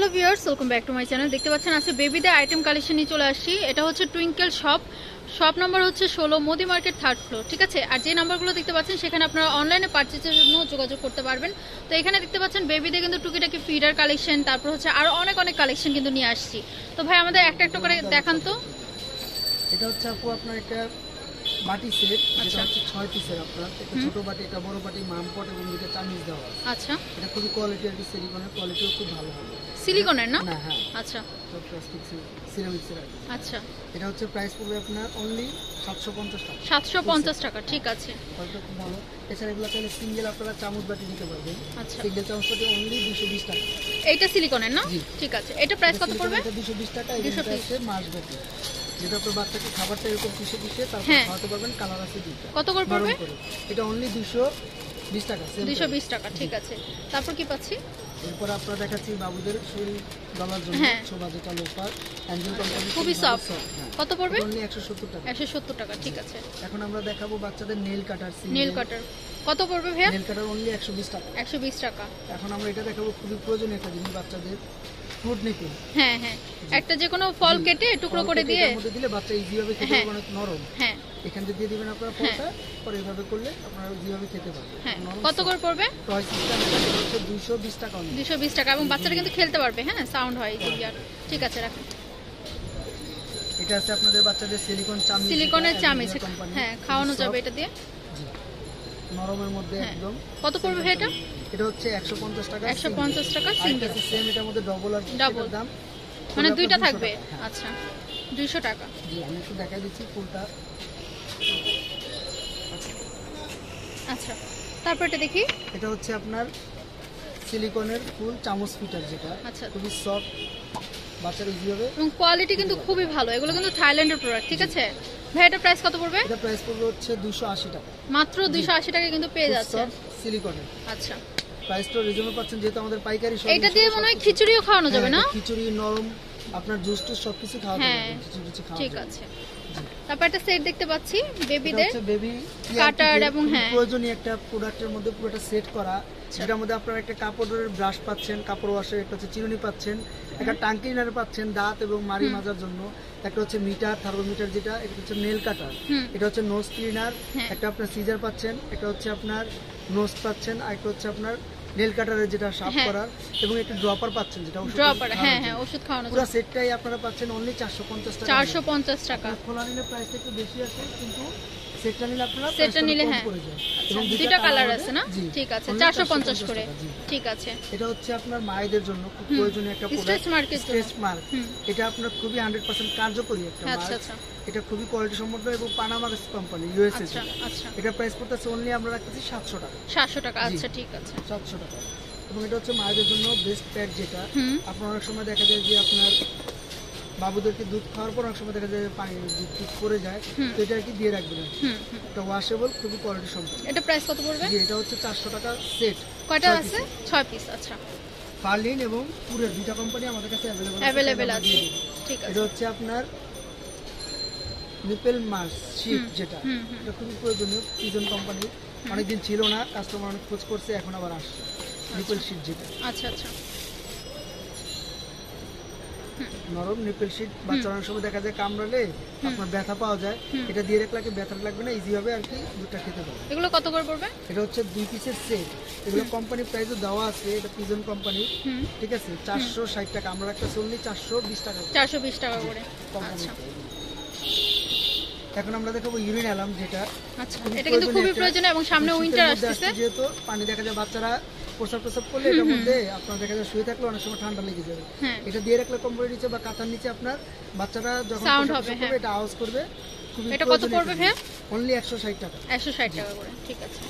Hello viewers welcome back to my channel দেখতে পাচ্ছেন আজকে বেবিদের আইটেম কালেকশন নিয়ে চলে আসছি। এটা হচ্ছে টুইঙ্কেল শপ শপ নাম্বার হচ্ছে ষোলো মোদি মার্কেট থার্ড ফ্লোর ঠিক আছে? আর যে নাম্বারগুলো দেখতে পাচ্ছেন সেখানে আপনারা অনলাইনে পারচেজের জন্য যোগাযোগ করতে পারবেন। তো এখানে দেখতে পাচ্ছেন বেবিদের কিন্তু টুকিটাকি ফিডার কালেকশন তারপর হচ্ছে আরও অনেক অনেক কালেকশন কিন্তু নিয়ে আসছি। তো ভাই আমাদের একটা একটা করে দেখান তো। এটা হচ্ছে আপু আপনার একটা বাটি সেট আচ্ছা। হচ্ছে ছয় পিসের আপনার। একটা ছোট বাটি একটা বড় বাটি মামপট এবং দুটো চামিচ দেওয়া আচ্ছা। এটা খুবই কোয়ালিটি আর কি কোয়ালিটিও খুব ভালো হবে। সিলিকনের না? না হ্যাঁ। আচ্ছা। আচ্ছা। এটা হচ্ছে প্রাইস পড়বে আপনার অনলি সাতশো পঞ্চাশ টাকা। সাতশো পঞ্চাশ টাকা ঠিক আছে। খুব ভালো। এছাড়া এগুলো চাইলে সিঙ্গেল আপনারা চামচ বাটি নিতে পারবেন। আচ্ছা। সিঙ্গেল চামচ বাটি অনলি দুশো বিশ টাকা। এইটা সিলিকনের না? ঠিক আছে। এটা প্রাইস কত পড়বে? এটা দুশো বিশ টাকা এটা হচ্ছে মাছ বাটি। যেটা আপনার বাচ্চাকে খাবারটা এরকম পিষে পিষে তারপর হ্যাঁ। খাওয়াতে পারবেন কালার আছে দুটো কত করে পড়বে? এটা অনলি দুশো বিশ টাকা same দুইশো price। বিশ টাকা ঠিক আছে। তারপর কি পাচ্ছি? এরপর আপনারা দেখাচ্ছি বাবুদের ডলার জন্য হ্যাঁ। শোভা যেটা লোফার। অ্যাঞ্জেল কোম্পানি খুবই soft। কত পড়বে? অনলি একশো সত্তর টাকা। একশো সত্তর টাকা ঠিক আছে। এখন আমরা দেখাবো বাচ্চাদের নেল কাটার নীল কাটার কত পড়বে ভাইয়া? নেল কাটার অনলি একশো বিশ টাকা। একশো বিশ টাকা। এখন আমরা এটা দেখাবো খুবই প্রয়োজনীয় একটা জিনিস বাচ্চাদের ফ্রুট নিপিল হ্যাঁ হ্যাঁ। একটা যে কোনো ফল কেটে টুকরো করে দিয়ে মধ্যে দিলে বাচ্চা ইজিভাবে খেতে হ্যাঁ। অনেক নরম। হ্যাঁ। এখান থেকে দিয়ে দিবেন আপনারা হ্যাঁ। পরে এভাবে করলে আপনারা ইজিভাবে খেতে পারবেন। হ্যাঁ কত করে পড়বে? টয় সিস্টেম হচ্ছে দুইশো বিশ টাকা অনলি। দুশো বিশ টাকা এবং বাচ্চারা কিন্তু খেলতে পারবে হ্যাঁ? সাউন্ড হয় এই ঠিক আছে রাখুন। এটা আছে আপনাদের বাচ্চাদের সিলিকন চামচ সিলিকনের চামিচ হ্যাঁ খাওয়ানো যাবে এটা দিয়ে। নরমের মধ্যে হ্যাঁ। একদম কত পড়বে এটা? এটা হচ্ছে একশো পঞ্চাশ টাকা একশো পঞ্চাশ টাকা সিঙ্গেল সেম এটার মধ্যে ডবল আর। সেটার দাম। মানে দুইটা থাকবে? হ্যাঁ। আচ্ছা দুইশো টাকা। জি আমি একটু দেখাই দিচ্ছি ফুলটা। আচ্ছা তারপর এটা দেখি। এটা হচ্ছে আপনার সিলিকনের ফুল চামচ ফিটার যেটা। আচ্ছা। খুবই সফট বাচ্চারা ইজি হবে এবং কোয়ালিটি কিন্তু খুবই ভালো। এগুলো কিন্তু থাইল্যান্ডের প্রোডাক্ট ঠিক আছে? ভাই এটা প্রাইস কত পড়বে? এটা প্রাইস পড়বে হচ্ছে দুশো আশি টাকা। মাত্র দুইশো আশি টাকা কিন্তু পেয়ে যাচ্ছে। সিলিকনের আচ্ছা। প্রাইসটা রিজনেবল পাচ্ছেন যেহেতু আমাদের পাইকারি সব এইটা দিয়ে মনে হয় খিচুড়িও খাওয়ানো যাবে না? হ্যাঁ, খিচুড়ি নরম আপনার জুস টুস সবকিছু খাওয়া হ্যাঁ। যাবে খাওয়া ঠিক আছে। তারপর একটা সেট দেখতে পাচ্ছি বেবিদের হচ্ছে বেবি Cutter এবং হ্যাঁ। প্রয়োজনীয় একটা প্রোডাক্টের মধ্যে পুরোটা সেট করা। যেটার মধ্যে আপনারা একটা কাপড়ের ব্রাশ পাচ্ছেন কাপড় ওয়াশের একটা হচ্ছে চিরুনি পাচ্ছেন একটা টাঙ্কিনার পাচ্ছেন দাঁত এবং মারি মাজার জন্য একটা হচ্ছে মিটার থার্মোমিটার যেটা এটা হচ্ছে নেল কাটার এটা হচ্ছে নোজ ক্লিনার হ্যাঁ। একটা আপনার সিজার পাচ্ছেন একটা হচ্ছে আপনার নোজ পাচ্ছেন আর একটা হচ্ছে আপনার নেল কাটারের যেটা হ্যাঁ। করার এবং একটা ড্রপার পাচ্ছেন যেটা ওষুধ ড্রপার হ্যাঁ হ্যাঁ ওষুধ খাওয়ানো পুরো সেটটাই আপনারা পাচ্ছেন অনলি চারশো পঞ্চাশ টাকা চারশো পঞ্চাশ টাকা। খোলা নিলে প্রাইসটা একটু বেশি আছে কিন্তু সেটটা নিলে আপনারা সেটটা নিলে হ্যাঁ। আচ্ছা, দুইটা কালার আছে না? ঠিক আছে Only চারশো পঞ্চাশ করে। ঠিক আছে। এটা হচ্ছে আপনার মায়েদের জন্য খুব প্রয়োজনীয় একটা mark এর জন্য। স্ট্রেচ মার্ক এটা আপনার খুবই হান্ড্রেড পার্সেন্ট কার্যকরী একটা আচ্ছা মার্ক আচ্ছা। এটা খুবই কোয়ালিটি সম্পন্ন এবং পানামা কোম্পানি ইউএসএ আচ্ছা আচ্ছা। এটা প্রাইস পড়তেছে অনলি আমরা রাখতেছি সাতশো টাকা। সাতশো টাকা আচ্ছা ঠিক আছে। সাতশো টাকা এবং এটা হচ্ছে মায়েদের জন্য বেস্ট প্যাড যেটা। আপনার অনেক সময় দেখা যায় যে আপনার বাবুদেরকে দুধ খাওয়ার পর অনেক সময় দেখা যায় পানি দুধ টুধ পড়ে যায়। তো এটা আর কি দিয়ে রাখবেন। এটা ওয়াশেবল খুবই কোয়ালিটি সম্পন্ন। এটা প্রাইস কত পড়বে? জি এটা হচ্ছে চারশো টাকা সেট কয়টা আছে? ছয় পিস আচ্ছা। পার্লিন এবং পুরের দুইটা কোম্পানি আমাদের কাছে অ্যাভেলেবল অ্যাভেলেবেল আছে। ঠিক আছে। এটা হচ্ছে আপনার নিপেল মাস শিট যেটা এটা খুবই প্রয়োজনীয় পিজন কোম্পানি অনেকদিন ছিল না কাস্টমার অনেক খোঁজ করছে এখন আবার আসছে। নিপেল শিট যেটা। আচ্ছা আচ্ছা। নরম নিপেল শিট সময় দেখা যায় কামড়ালে আপনার ব্যথা পাওয়া যায়। এটা দিয়ে রাখলে কি ব্যথা লাগবে না ইজি হবে আর কি দুধটা খেতে পারবে এগুলো কত করে পড়বে? এটা হচ্ছে দুই পিসের সেট এগুলো কোম্পানি প্রাইসও দেওয়া আছে এটা পিজন কোম্পানি ঠিক আছে? চারশো ষাট টাকা আমরা একটা চললি চারশো বিশ টাকা চারশো বিশ টাকা করে। আচ্ছা। এখন আমরা দেখাবো ইউরিন অ্যালার্ম যেটা আচ্ছা এটা কিন্তু খুবই একটা- প্রয়োজনীয় এবং সামনে উইন্টার আসছে যেহেতু পানি দেখা যায় বাচ্চারা প্রসাব প্রসাব করলে এটার মধ্যে আপনার দেখা যায় শুয়ে থাকলে অনেক সময় ঠান্ডা লেগে যাবে। হ্যাঁ। এটা দিয়ে রাখলে কম্বলের নিচে বা কাঁথার নিচে আপনার বাচ্চারা যখন প্রসাব হবে, হ্যাঁ। এটা আওয়াজ করবে এটা কত পড়বে ভাইয়া? অনলি একশো ষাট টাকা। একশো ষাট টাকা করে ঠিক আছে।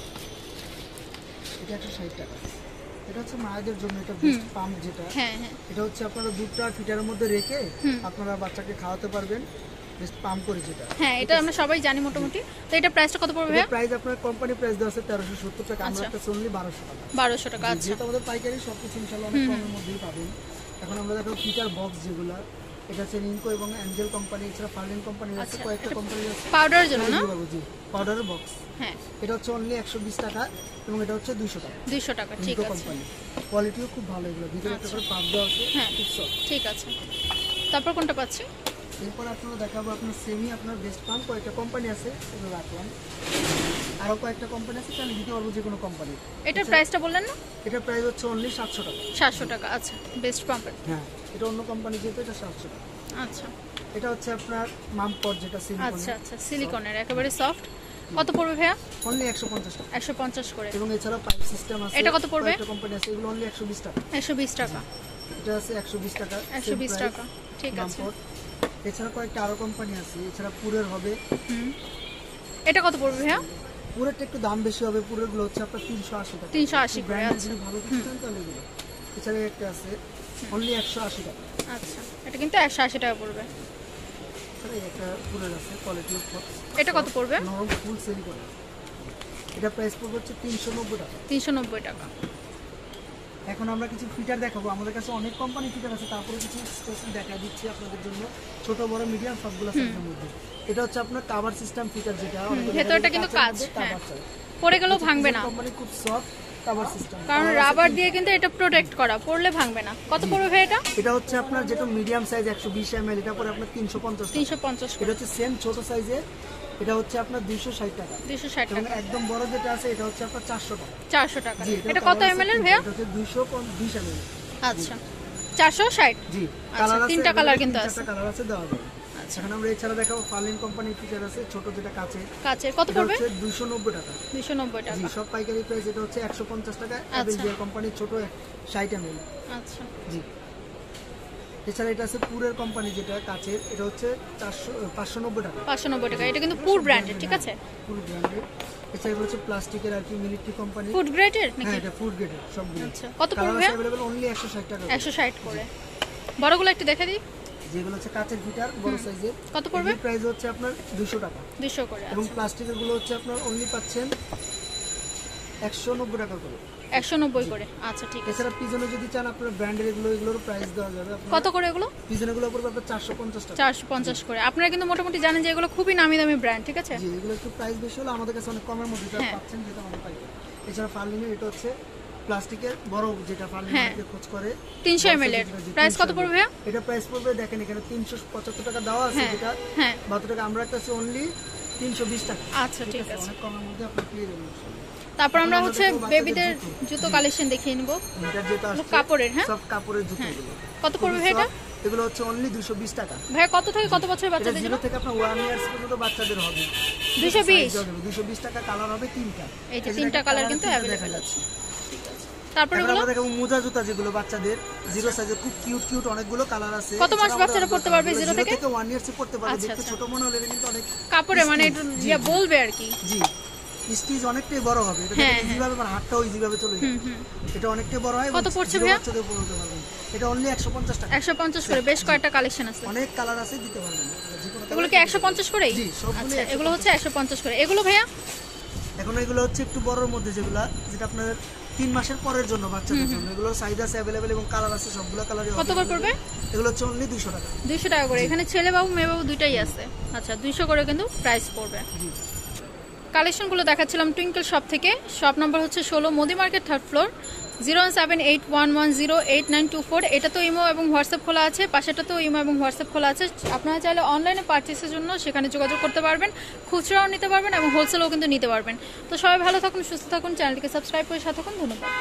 এটা একশো ষাট টাকা। এটা হচ্ছে মায়েদের জন্য এটা বেস্ট পাম্প যেটা। হ্যাঁ হ্যাঁ। এটা হচ্ছে আপনারা দুধটা ফিটারের মধ্যে রেখে আপনারা বাচ্চাকে খাওয়াতে পারবেন। পাম্প করে যেটা। হ্যাঁ এটা আমরা সবাই জানি মোটামুটি। তো এটা প্রাইসটা কত পড়বে ভাইয়া? প্রাইস আপনার কোম্পানি প্রাইস দেওয়া আছে টাকা আমরা আচ্ছা। একটা টাকা। বারোশো টাকা আচ্ছা। যেহেতু আমাদের পাইকারি সব কিছু ইনশাল্লাহ অনেক কমের মধ্যেই পাবেন। এখন আমরা দেখো ফিটার বক্স যেগুলা এটা হচ্ছে রিঙ্কো এবং অ্যাঞ্জেল কোম্পানি এছাড়া ফার্লিন কোম্পানি আছে আচ্ছা, কয়েকটা কোম্পানি আছে। পাউডারের জন্য না? জি পাউডারের বক্স হ্যাঁ। এটা হচ্ছে অনলি একশো বিশ টাকা এবং এটা হচ্ছে দুইশো টাকা। দুইশো টাকা ঠিক আছে। কোম্পানি কোয়ালিটিও খুব ভালো এগুলো। ভিতরে একটা করে পাপ দেওয়া আছে হ্যাঁ। ঠিক আছে। তারপর কোনটা পাচ্ছি এরপর আপনারা দেখাবো আপনার সেমি আপনার বেস্ট পাম্প কয়েকটা কোম্পানি আছে এগুলো রাখলাম। আরও কয়েকটা কোম্পানি আছে তাহলে দিতে পারব যে কোনো কোম্পানি এটার প্রাইসটা বললেন না? এটার প্রাইস হচ্ছে অনলি সাতশো টাকা। সাতশো টাকা আচ্ছা বেস্ট পাম্পের হ্যাঁ এটা অন্য কোম্পানি যেহেতু এটা সাতশো টাকা। আচ্ছা। এটা হচ্ছে আপনার মামপট যেটা আচ্ছা সিলিকনের আচ্ছা সিলিকনের একেবারে সফট কত পড়বে ভাইয়া? অনলি একশো পঞ্চাশ টাকা। একশো পঞ্চাশ করে। এবং এছাড়া পাইপ সিস্টেম আছে এটা কত পড়বে? একটা কোম্পানি আছে এগুলো অনলি একশো বিশ টাকা। একশো বিশ টাকা। এটা আছে একশো বিশ টাকা। একশো same বিশ price, টাকা ঠিক আছে। এছাড়া কয়েকটা আরও কোম্পানি আছে এছাড়া পুরের হবে। এটা কত পড়বে ভাইয়া? পুরেরটা একটু দাম বেশি হবে পুরেরগুলো হচ্ছে আপনার তিনশো আশি টাকা। তিনশো আশি করে আচ্ছা। ভালো কিছু তাহলে এগুলো এছাড়া একটা আছে অনলি একশো আশি টাকা। আচ্ছা এটা কিন্তু একশো আশি টাকা পড়বে। একটা পুরের আছে কোয়ালিটি এটা কত পড়বে? নরম ফুল সেল করে। এটা প্রাইস পড়বে হচ্ছে তিনশো নব্বই টাকা। তিনশো নব্বই টাকা। এখন আমরা কিছু ফিটার দেখাবো। আমাদের কাছে অনেক কোম্পানি ফিটার আছে তারপরে কিছু স্পেশাল দেখা দিচ্ছি আপনাদের জন্য। ছোট বড় মিডিয়াম সবগুলো সাইজের মধ্যে। এটা হচ্ছে আপনার কাভার সিস্টেম ফিটার যেটা। ভেতরটা কিন্তু কাজ হ্যাঁ। পড়ে গেলেও ভাঙবে না। কোম্পানি খুব সফট কাভার সিস্টেম কারণ রাবার দিয়ে কিন্তু এটা প্রোটেক্ট করা পড়লে ভাঙবে না। কত পড়বে এটা? এটা হচ্ছে আপনার যেটা মিডিয়াম সাইজ একশো বিশ এম এটা পরে আপনার তিনশো পঞ্চাশ তিনশো পঞ্চাশ এটা হচ্ছে সেম ছোট সাইজের এটা হচ্ছে আপনার দুইশো ষাট টাকা। দুইশো ষাট এবং টাকা। একদম বড় যেটা আছে এটা হচ্ছে আপনার চারশো টাকা। চারশো টাকা। এটা কত এম এর ভাইয়া? এটা হচ্ছে দুইশো বিশ এম আচ্ছা। চারশো ষাট? জি আচ্ছা, কালার আছে তিনটা কালার কিন্তু আছে। কালার আছে দেওয়া যাবে। আচ্ছা। এখন আমরা এছাড়া দেখাবো ফার্লিন কোম্পানির ফিচার আছে ছোট যেটা কাছে কাছে কত পড়বে? হচ্ছে দুইশো নব্বই টাকা। দুইশো নব্বই জি টাকা। সব পাইকারি প্রাইস এটা হচ্ছে একশো পঞ্চাশ টাকা। আচ্ছা। অ্যাভেলজিয়ার কোম্পানির ছোট ষাট এম আচ্ছা। জি। এছাড়া এটা আছে পুরের কোম্পানি যেটা কাচের এটা হচ্ছে চারশো পাঁচশো নব্বই টাকা। পাঁচশো নব্বই টাকা। এটা কিন্তু পুর ব্র্যান্ডের ঠিক আছে? পুরো ব্র্যান্ডের এছাড়া এগুলো হচ্ছে প্লাস্টিকের আর কি মিলিটারি কোম্পানি ফুড গ্রেডের নাকি? হ্যাঁ এটা ফুড গ্রেডের সবগুলো আচ্ছা কত পড়বে? আছে অনলি একশো ষাট টাকা একশো ষাট করে। বড়গুলো একটু দেখে দিই। যেগুলো হচ্ছে কাচের ফিটার বড় সাইজের কত পড়বে? প্রাইস হচ্ছে আপনার দুশো টাকা। দুশো করে এবং আচ্ছা। প্লাস্টিকেরগুলো হচ্ছে আপনার অনলি পাচ্ছেন একশো নব্বই টাকা করে। একশো নব্বই করে। আচ্ছা ঠিক আছে। এছাড়া পিজনে যদি চান আপনার ব্র্যান্ডের এগুলো এগুলোর প্রাইস দেওয়া যাবে। কত করে এগুলো? পিজনে গুলো পড়বে আপনার চারশো পঞ্চাশ টাকা। চারশো পঞ্চাশ করে। আপনারা কিন্তু মোটামুটি জানেন যে এগুলো খুবই নামি দামি ব্র্যান্ড ঠিক আছে? জি এগুলো একটু প্রাইস বেশি হলে আমাদের কাছে অনেক কমের মধ্যে যা হ্যাঁ। পাচ্ছেন যেটা আমরা পাই এছাড়া ফার্লিনের এটা হচ্ছে প্লাস্টিকের বড় যেটা ফার্লিন হ্যাঁ। খোঁজ করে। তিনশো বড় এম এর। প্রাইস কত পড়বে ভাইয়া? এটা প্রাইস পড়বে দেখেন এখানে তিনশো পঁচাত্তর টাকা দেওয়া আছে হ্যাঁ যেটা। হ্যাঁ। বাহাত্তর টাকা। আমরা একটা অনলি টাকা আচ্ছা ঠিক আছে অনেক কমের মধ্যে আপনি পেয়ে যাবেন তারপর আমরা হচ্ছে বেবিদের জুতো। কালেকশন দেখিয়ে নিব। কাপড়ের, হ্যাঁ? সব কাপড়ের জুতোগুলো কত পড়বে এটা? এগুলো হচ্ছে অনলি দুশো বিশ টাকা। ভাই কত থেকে কত বছর এটা বাচ্চাদের জন্য? থেকে আপনার ওয়ান ইয়ার্স পর্যন্ত বাচ্চাদের হবে। 220? দুশো বিশ টাকা কালার হবে তিনটা। এই যে তিনটা কালার কিন্তু अवेलेबल আছে। তারপরে এগুলো আমরা দেখাবো মোজা জুতা যেগুলো বাচ্চাদের জিরো সাইজের খুব কিউট কিউট অনেকগুলো কালার আছে। কত মাস বাচ্চারা পড়তে পারবে zero থেকে? থেকে ওয়ান ইয়ার্স পড়তে পারবে। আচ্ছা, দেখতে আচ্ছা। ছোট মনে হলে কিন্তু অনেক কাপড়ে মানে একটু ইয়ে বলবে আর কি। জি স্টিচ অনেকটাই বড় হবে। এটা হ্যাঁ, ইজি ভাবে আমার হাতটাও ইজি ভাবে চলে যাবে। হুম। হুম এটা অনেকটাই বড় হয় কত পড়ছে ভাইয়া? বাচ্চাদের পড়তে পারবেন এটা অনলি একশো পঞ্চাশ টাকা। একশো পঞ্চাশ করে বেশ কয়েকটা কালেকশন আছে। অনেক কালার আছে দিতে পারবেন। এগুলো কি দিতে একশো পারবেন। পঞ্চাশ করেই? জি, সবগুলোই আচ্ছা 150 এগুলো হচ্ছে একশো পঞ্চাশ করে। এগুলো ভাইয়া? এখন এগুলো হচ্ছে একটু বড়র মধ্যে যেগুলো যেটা আপনার তিন মাসের পরের জন্য বাচ্চাদের জন্য। এগুলো সাইজ আছে অ্যাভেলেবেল এবং কালার আছে সবগুলো কালারই কত করে পড়বে? এগুলো হচ্ছে অনলি 200 টাকা। দুইশো টাকা করে। এখানে ছেলে বাবু মেয়ে বাবু দুইটাই আছে। আচ্ছা দুইশো করে কিন্তু প্রাইস পড়বে। কালেকশনগুলো দেখাচ্ছিলাম টুইঙ্কেল শপ থেকে। শপ নম্বর হচ্ছে ষোলো Modi market third floor, zero seven eight one one zero eight nine two four. এটা তো ইমো এবং হোয়াটসঅ্যাপ খোলা আছে, পাশেটা তো ইমো এবং হোয়াটসঅ্যাপ খোলা আছে। আপনারা চাইলে অনলাইনে পার্চেসের জন্য সেখানে যোগাযোগ করতে পারবেন, খুচরাও নিতে পারবেন এবং হোলসেলও কিন্তু নিতে পারবেন। তো সবাই ভালো থাকুন, সুস্থ থাকুন, চ্যানেলটিকে সাবস্ক্রাইব করে সাথে থাকুন, ধন্যবাদ।